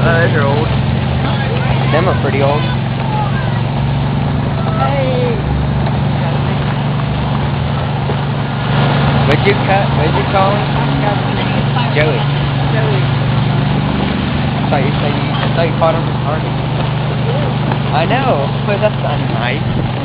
Uh, those are old. Them are pretty old. Hey. What'd you cut? What'd you call him? Joey. Joey. I thought you said you, I thought you caught him Arnie. I know, but that's not nice.